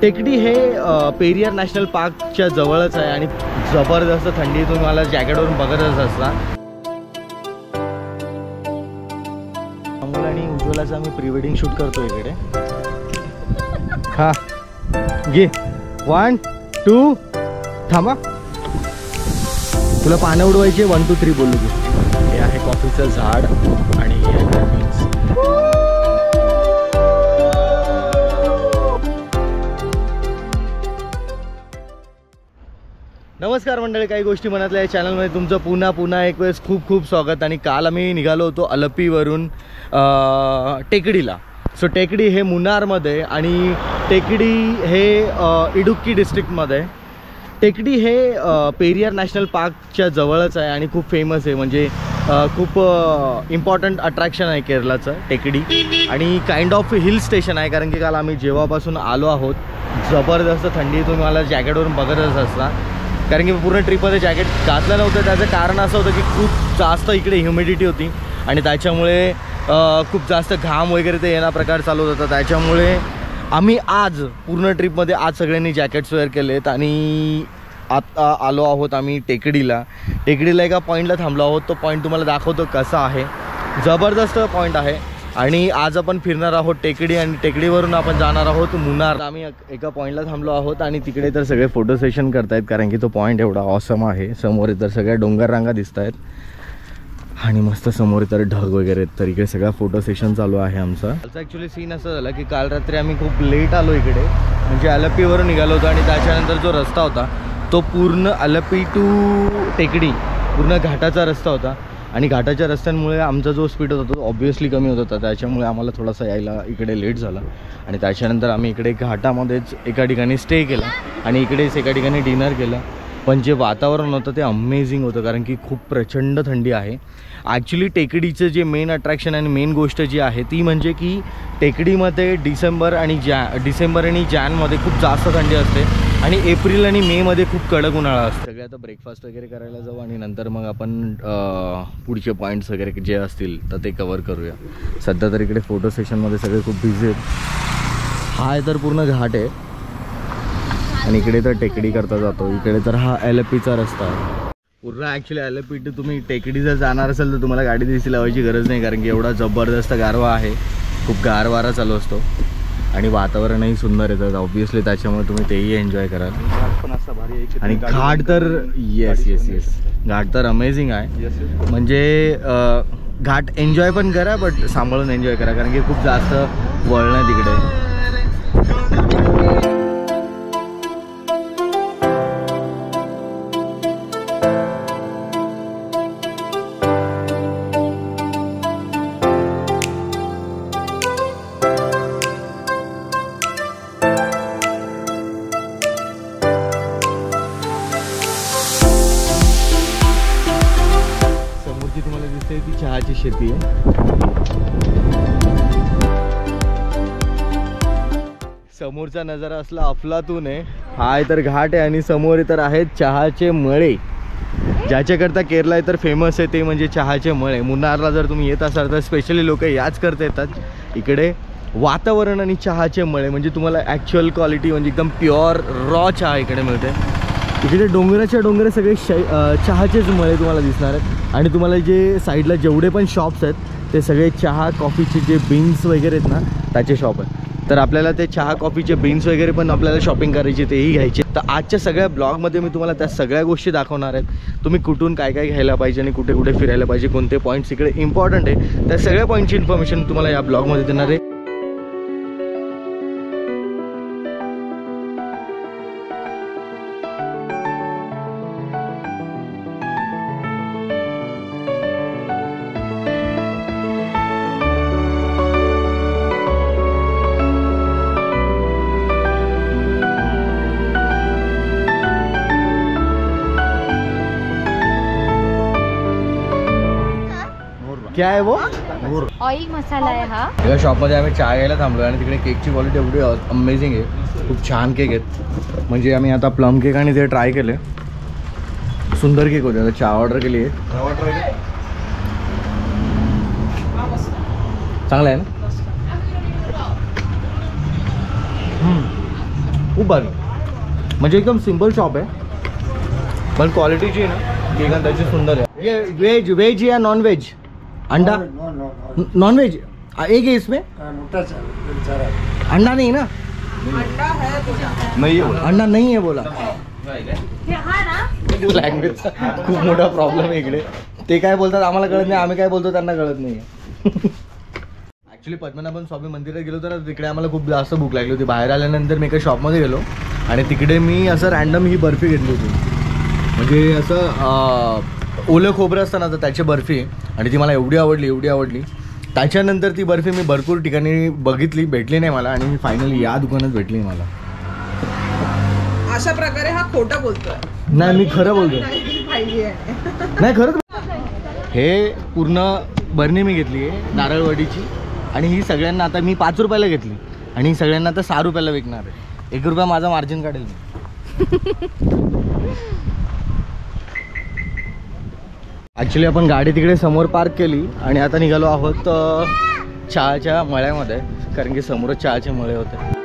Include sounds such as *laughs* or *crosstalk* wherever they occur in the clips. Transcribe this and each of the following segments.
टेकडी हे पेरियर नॅशनल पार्कच्या जवळच आहे आणि जबरदस्त थंडी तुम्हाला जॅकेटवरून बघतच असता. अमोल आणि उज्ज्वलाचं आम्ही प्री वेडिंग शूट करतो इकडे. हा घे. वन टू थांबा. तुला पानं उडवायचे वन टू थ्री बोलू हे आहे कॉफीचं झाड आणि नमस्कार मंडळी काही गोष्टी मनातल्या या चॅनलमध्ये तुमचं पुन्हा पुन्हा एक वेळेस खूप खूप स्वागत. आणि काल आम्ही निघालो होतो अलपीवरून टेकडीला. सो टेकडी हे मुन्नारमध्ये आणि टेकडी हे इडुक्की डिस्ट्रिक्टमध्ये टेकडी हे पेरियार नॅशनल पार्कच्या जवळच आहे आणि खूप फेमस आहे. म्हणजे खूप इम्पॉर्टंट अट्रॅक्शन आहे केरलाचं टेकडी. आणि काइंड ऑफ हिल स्टेशन आहे. कारण की काल आम्ही जेव्हापासून आलो आहोत जबरदस्त थंडी तुम्हाला जॅकेटवरून बघतच असता. कारण की पूर्ण ट्रिपमध्ये जॅकेट घातलं नव्हतं. त्याचं कारण असं होतं की खूप जास्त इकडे ह्युमिडिटी होती. आणि त्याच्यामुळे खूप जास्त घाम वगैरे ते येणा प्रकार चालू होता त्याच्यामुळे आम्ही आज पूर्ण ट्रिपमध्ये आज सगळ्यांनी जॅकेट्स वेअर केलेत आणि आत्ता आलो आहोत आम्ही टेकडीला. टेकडीला एका पॉईंटला थांबलो आहोत. तो पॉईंट तुम्हाला दाखवतो कसा आहे. जबरदस्त पॉईंट आहे. आणि आज आपण फिरणार आहोत टेकडी आणि टेकडीवरून आपण जाणार आहोत मुन्नार. आम्ही एका पॉईंटला थांबलो आहोत आणि तिकडे तर सगळे फोटो सेशन करतायत कारण की तो पॉईंट एवढा ऑसम आहे. समोर तर सगळ्या डोंगर रांगा दिसत आहेत आणि मस्त समोर तर ढग वगैरे आहेत तर इकडे सगळा फोटो सेशन चालू आहे आमचं. त्याचा ॲक्च्युली सीन असं झालं की काल रात्री आम्ही खूप लेट आलो इकडे. म्हणजे अलप्पीवरून निघालो होतो आणि त्याच्यानंतर जो रस्ता होता तो पूर्ण अलप्पी टू टेकडी पूर्ण घाटाचा रस्ता होता. आणि घाटाच्या रस्त्यांमुळे आमचा जो स्पीड होता तो ऑब्वियसली कमी होत होता. त्याच्यामुळे आम्हाला थोडासा यायला इकडे लेट झाला. आणि त्याच्यानंतर आम्ही इकडे घाटामध्येच एका ठिकाणी स्टे केला. आणि इकडेच एका ठिकाणी डिनर केलं. पण जे वातावरण होतं ते अमेझिंग होतं. कारण की खूप प्रचंड थंडी आहे. ॲक्च्युली टेकडीचं जे मेन अट्रॅक्शन आणि मेन गोष्ट जी आहे ती म्हणजे की टेकडीमध्ये डिसेंबर आणि जॅ डिसेंबर आणि जॅनमध्ये खूप जास्त थंडी असते. आणि एप्रिल आणि मेमध्ये खूप कडक उन्हाळा असतो. सगळे आता ब्रेकफास्ट वगैरे करायला जाऊ आणि नंतर मग आपण पुढचे पॉईंट्स वगैरे जे असतील तर ते कवर करूया. सध्या तर इकडे फोटो सेशनमध्ये सगळे खूप बिझी आहेत. हा आहे तर पूर्ण घाट आहे. आणि इकडे तर टेकडी करता जातो. इकडे तर हा एल पीचा रस्ता आहे. पूर्ण ॲक्च्युली एल टू तुम्ही टेकडी जर जाणार असेल तर तुम्हाला गाडी दिसी लावायची गरज नाही कारण की एवढा जबरदस्त गारवा आहे. खूप गार वारा चालू असतो. आणि वातावरणही सुंदर येतं ऑब्विसली त्याच्यामुळे तुम्ही तेही एन्जॉय कराल. आणि घाट तर येस येस येस घाट तर अमेझिंग आहे. म्हणजे घाट एन्जॉय पण करा बट सांभाळून एन्जॉय करा. कारण की खूप जास्त वळण आहे तिकडे. जी तुम्हाला दिसते ती चहाची शेती आहे. समोरचा नजारा असला अफलातून आहे. हा इतर तर घाट आहे आणि समोर तर आहेत चहाचे मळे. ज्याच्याकरता केरला तर फेमस आहे ते म्हणजे चहाचे मळे. मुन्नारला जर तुम्ही येत असाल तर स्पेशली लोक याच करता येतात. इकडे वातावरण आणि चहाचे मळे म्हणजे तुम्हाला ॲक्च्युअल क्वालिटी म्हणजे एकदम प्युअर रॉ चहा इकडे मिळते इकडे डोंगराच्या डोंगर सगळे शै चहाचेच मळे तुम्हाला दिसणार आहेत. आणि तुम्हाला जे साईडला जेवढे पण शॉप्स आहेत ते सगळे चहा कॉफीचे जे बीन्स वगैरे आहेत ना त्याचे शॉप आहेत. तर आपल्याला ते चहा कॉफीचे बीन्स वगैरे पण आपल्याला शॉपिंग करायची तेही घ्यायचे तर आजच्या सगळ्या ब्लॉगमध्ये मी तुम्हाला त्या सगळ्या गोष्टी दाखवणार आहेत तुम्ही कुठून काय काय घ्यायला पाहिजे आणि कुठे कुठे फिरायला पाहिजे कोणते पॉईंट्स इकडे इम्पॉर्टंट आहे त्या सगळ्या पॉईंटची इन्फॉर्मेशन तुम्हाला या ब्लॉगमध्ये देणार आहे. क्या आहे वो? ऑइल मसाला आहे हा। एका शॉपमध्ये आम्ही चहा घ्यायला थांबलो आणि तिकडे केकची क्वालिटी एवढी अमेझिंग आहे खूप छान केक आहेत म्हणजे आम्ही आता प्लम केक आणि ते ट्राय केले सुंदर केक होते आता चहा ऑर्डर केली आहे चांगला आहे ना? खूप भारी म्हणजे एकदम सिम्पल शॉप आहे पण क्वालिटी जी आहे ना एकदम त्याची सुंदर आहे ये वेज वेज या नॉन वेज अंडा? नो नो नॉन वेज एक है इसमें अंडा नहीं ना? नाही आहे अंडा नाही आहे बोला. लँग्वेजचा खूप मोठा प्रॉब्लेम आहे इकडे. ते काय बोलतात आम्हाला कळत नाही आम्ही काय बोलतो त्यांना कळत नाही. ॲक्च्युली पद्मनाभन स्वामी मंदिरात गेलो तर तिकडे आम्हाला खूप जास्त भूक लागली होती. बाहेर आल्यानंतर मी एका शॉपमध्ये गेलो आणि तिकडे मी असं रॅन्डम ही बर्फी घेतली होती. म्हणजे असं ओलं खोबरं असतं ना तर त्याची बर्फी. आणि ती मला एवढी आवडली एवढी आवडली. त्याच्यानंतर ती बर्फी मी भरपूर ठिकाणी बघितली भेटली नाही मला. आणि फायनली या दुकानात भेटली मला. अशा प्रकारे हा खोटं बोलतोय. नाही मी खरं बोलतो नाही खरंच हे पूर्ण बरणी मी घेतली आहे नारळवाडीची. आणि ही सगळ्यांना आता मी पाच रुपयाला घेतली. आणि ही सगळ्यांना आता सहा रुपयाला विकणार आहे. एक रुपया माझा मार्जिन काढेल मी. *laughs* ॲक्च्युली आपण गाडी तिकडे समोर पार्क केली आणि आता निघालो आहोत चहाच्या मळ्यामध्ये. कारण की समोरच चहाचे मळे होते.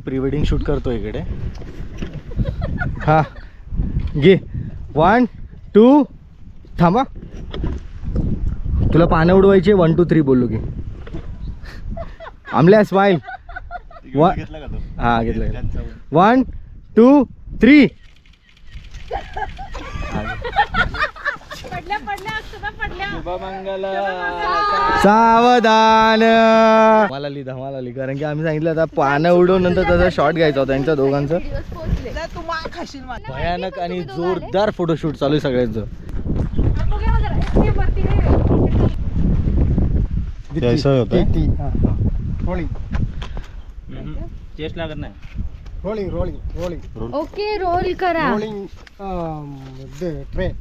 प्री वेडिंग शूट करतो इकडे. *laughs* हा. घे. वन टू थांबा. तुला पानं उडवायचे वन टू थ्री बोललो की. आमल्या स्माईल वन हा घेतलं वन टू थ्री सावधान. मला लिहिता मला लिहि कारण की आम्ही सांगितलं आता पानं उडवून नंतर त्याचा शॉर्ट घ्यायचा होता यांच्या दोघांचं. भयानक आणि जोरदार फोटोशूट चालू आहे सगळ्यांचं. होळी लागत नाही. ओके रोल करा. रोलिंग ट्रेन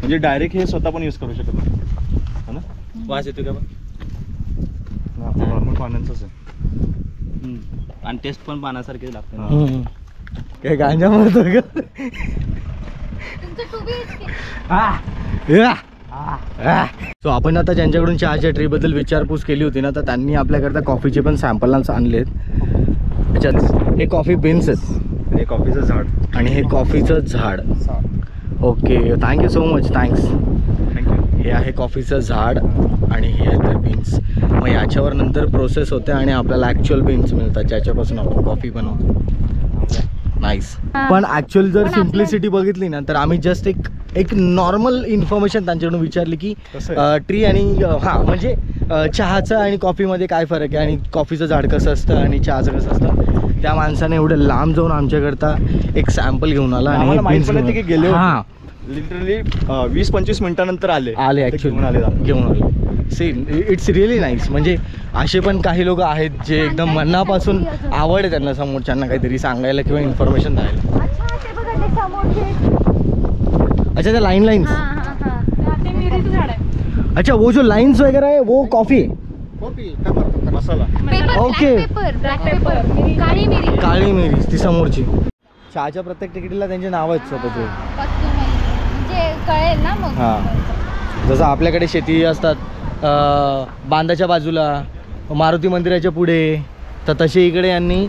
म्हणजे डायरेक्ट हे स्वतः पण यूज करू शकत नाही. वास येतो का आहे. आणि टेस्ट पण पानासारखीच लागते काय गांजा मारतो का? सो आपण आता ज्यांच्याकडून चहाच्या ट्रीबद्दल विचारपूस केली होती ना तर त्यांनी आपल्याकरता कॉफीचे पण सॅम्पल आणलेत. त्याच्यात हे कॉफी बिन्स आहेत. हे कॉफीचं झाड. आणि हे कॉफीचं झाड. Okay thank you so much thanks thank you हे आहे कॉफीचं झाड आणि हे आहे तर बीन्स मग याच्यावर नंतर प्रोसेस होते आणि आपल्याला ॲक्च्युअल बीन्स मिळतात ज्याच्यापासून आपण कॉफी बनवतो. नाईस हा. पण ॲक्च्युअल जर सिम्प्लिसिटी बघितली ना तर आम्ही जस्ट एक एक नॉर्मल इन्फॉर्मेशन त्यांच्याकडून विचारली की? ट्री आणि हां म्हणजे चहाचं आणि कॉफीमध्ये काय फरक आहे? आणि कॉफीचं झाड कसं असतं आणि चहाचं कसं असतं? त्या माणसाने एवढं लांब जाऊन आमच्याकरता एक सॅम्पल घेऊन आला आणि हे माहीत की गेले. हां. लिटरली वीस पंचवीस मिनिटानंतर आले. आले ॲक्च्युली घेऊन आले. घेऊन आले. सी इट्स रिअली नाईस म्हणजे असे पण काही लोक आहेत जे एकदम मनापासून आवड आहे त्यांना समोरच्यांना काहीतरी सांगायला किंवा इन्फॉर्मेशन द्यायला. अच्छा त्या लाईन लाईन्स अच्छा वो जो लाइन्स वगैरह है वो कॉफी कॉफी ओके काळी मिरी. काळी मिरी ती समोरची चहाच्या प्रत्येक तिकीटीला त्यांचे नाव आहेत स्वतः म्हणजे कळेल ना हां. जसं आपल्याकडे शेती असतात बांधाच्या बाजूला मारुती मंदिराच्या पुढे तर तसे इकडे यांनी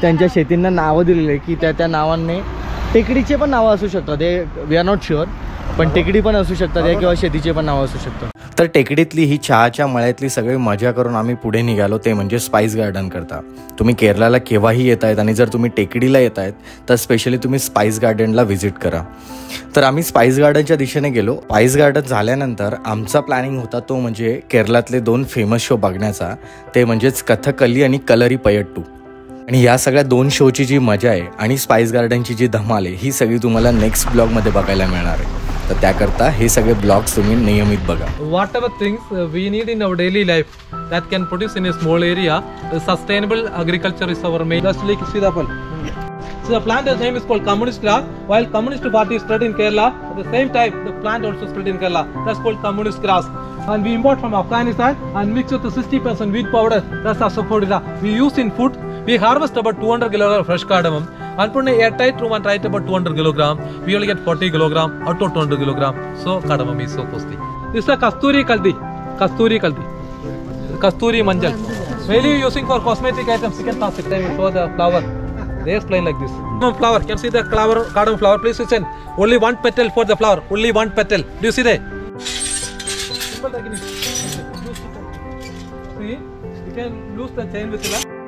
त्यांच्या शेतींना नावं दिलेली आहे की त्या त्या नावांनी टेकडीचे पण नावं असू शकतात हे वी आर नॉट शुअर पण टेकडी पण असू शकतात या किंवा शेतीचे पण नावं असू शकतात तर टेकडीतली ही चहाच्या मळ्यातली सगळी मजा करून आम्ही पुढे निघालो ते म्हणजे स्पाइस गार्डन करता. तुम्ही केरळाला केव्हाही येत आहेत आणि जर तुम्ही टेकडीला येत आहेत तर स्पेशली तुम्ही स्पाइस गार्डनला व्हिजिट करा. तर आम्ही स्पाइस गार्डनच्या दिशेने गेलो. स्पाइस गार्डन झाल्यानंतर आमचा प्लॅनिंग होता तो म्हणजे केरळातले दोन फेमस शो बघण्याचा. ते म्हणजेच कथकली आणि कलरी पयट्टू. आणि या सगळ्या दोन शोची जी मजा आहे आणि स्पाइस गार्डनची जी धमाल आहे ही सगळी तुम्हाला नेक्स्ट ब्लॉगमध्ये बघायला मिळणार आहे. तर त्याकरता हे सगळे ब्लॉग्स तुम्ही नियमित बघा whatever things uh, we need in our daily life that can produce in a small area uh, sustainable agriculture is our main दस लीक सीताफल So the plant name is called communist grass. While communist party spread in Kerala, at the same time the plant also spread in Kerala. That's called communist grass. And we import from Afghanistan and mix with the 60% wheat powder. That's asafoetida. We use in food. We harvest about 200 kilogram of fresh cardamom and put an airtight room and write about 200 kilogram. We only get 40 kilogram out of 200 kilogram. So kadamam is so costly. This is a kasturi kaldi. Kasturi kaldi. Kasturi manjal. Mainly using for cosmetic items. Second plastic time for the flower. They explain like this. no flower. Can you see the flower, cardamom flower? Please listen. Only one petal for the flower. Only one petal. Do you see that? Simple. See, you can lose the chain with the